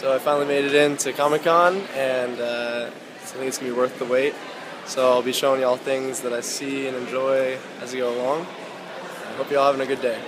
So I finally made it into Comic Con, and uh, I think it's gonna be worth the wait. So I'll be showing y'all things that I see and enjoy as I go along. I hope y'all having a good day.